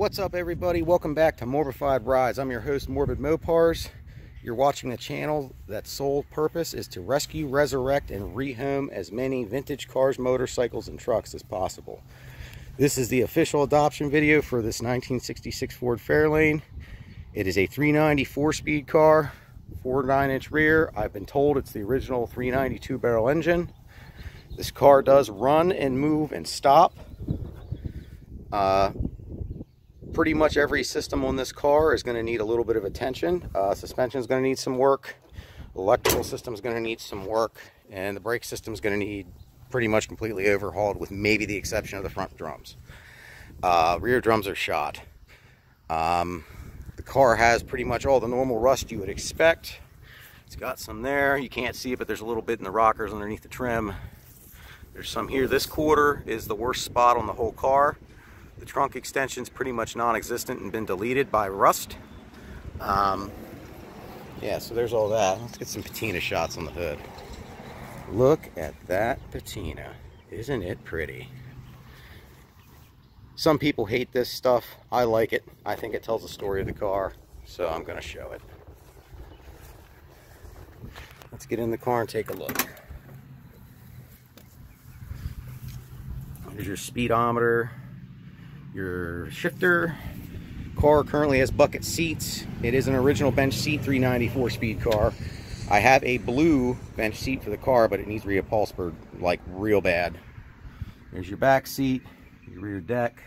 What's up everybody? Welcome back to Morbified Rides. I'm your host Morbid Mopars. You're watching a channel that sole purpose is to rescue, resurrect, and rehome as many vintage cars, motorcycles, and trucks as possible. This is the official adoption video for this 1966 Ford Fairlane. It is a 390 four-speed car, 4 9-inch rear. I've been told it's the original 392 barrel engine. This car does run and move and stop. Uh, pretty much every system on this car is going to need a little bit of attention. Uh, suspension is going to need some work. Electrical system is going to need some work. And the brake system is going to need pretty much completely overhauled with maybe the exception of the front drums. Uh, rear drums are shot. Um, the car has pretty much all the normal rust you would expect. It's got some there. You can't see it, but there's a little bit in the rockers underneath the trim. There's some here. This quarter is the worst spot on the whole car. The trunk extension's pretty much non-existent and been deleted by rust. Um, yeah, so there's all that. Let's get some patina shots on the hood. Look at that patina. Isn't it pretty? Some people hate this stuff. I like it. I think it tells the story of the car, so I'm going to show it. Let's get in the car and take a look. Here's your speedometer, your shifter. Car currently has bucket seats. It is an original bench seat 394 speed car. I have a blue bench seat for the car, but it needs reupholstered like real bad. There's your back seat, your rear deck.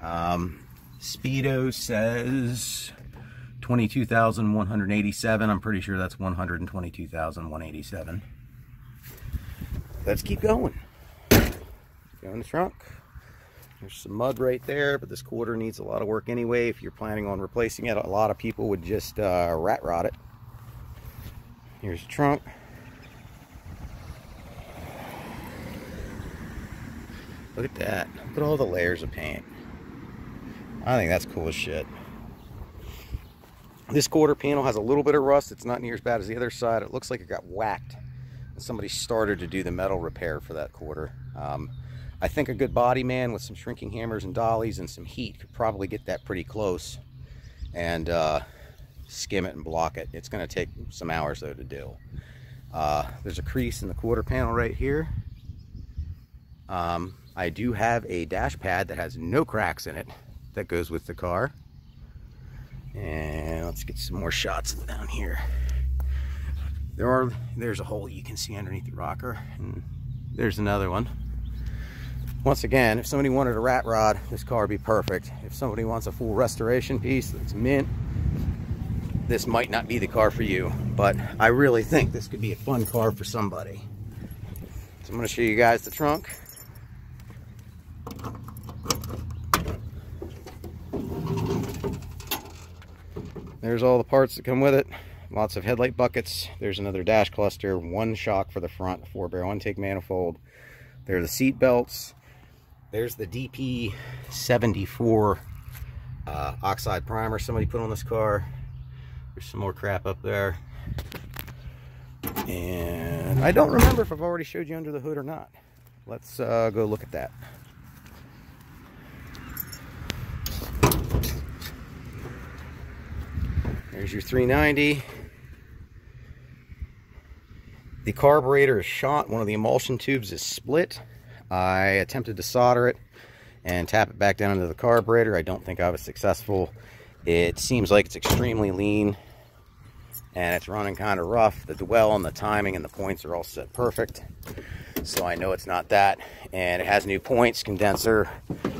Um, Speedo says 22,187. I'm pretty sure that's 122,187. Let's keep going. Go in the trunk. There's some mud right there, but this quarter needs a lot of work anyway. If you're planning on replacing it, a lot of people would just uh, rat rod it. Here's the trunk. Look at that. Look at all the layers of paint. I think that's cool as shit. This quarter panel has a little bit of rust. It's not near as bad as the other side. It looks like it got whacked. And somebody started to do the metal repair for that quarter. Um, I think a good body man with some shrinking hammers and dollies and some heat could probably get that pretty close and uh, skim it and block it. It's going to take some hours though to do. Uh, there's a crease in the quarter panel right here. Um, I do have a dash pad that has no cracks in it that goes with the car. And let's get some more shots down here. There are, there's a hole you can see underneath the rocker. And there's another one once again, if somebody wanted a rat rod, this car would be perfect. If somebody wants a full restoration piece that's mint, this might not be the car for you. But I really think this could be a fun car for somebody. So I'm going to show you guys the trunk. There's all the parts that come with it. Lots of headlight buckets. There's another dash cluster, one shock for the front, four barrel intake manifold. There are the seat belts. There's the DP74 uh, oxide primer somebody put on this car. There's some more crap up there. And I don't remember if I've already showed you under the hood or not. Let's uh, go look at that. There's your 390. The carburetor is shot. One of the emulsion tubes is split. I attempted to solder it and tap it back down into the carburetor. I don't think I was successful. It seems like it's extremely lean and it's running kind of rough. The dwell and the timing and the points are all set perfect. So I know it's not that. And it has new points, condenser,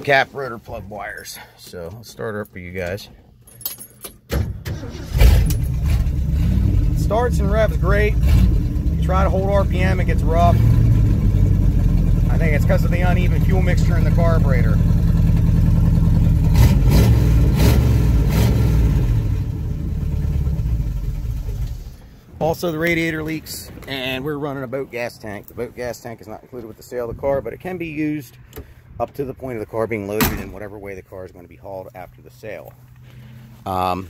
cap, rotor, plug wires. So I'll start her up for you guys. Starts and revs great. try to hold RPM, it gets rough. I think it's because of the uneven fuel mixture in the carburetor. Also, the radiator leaks, and we're running a boat gas tank. The boat gas tank is not included with the sale of the car, but it can be used up to the point of the car being loaded in whatever way the car is going to be hauled after the sale. Um,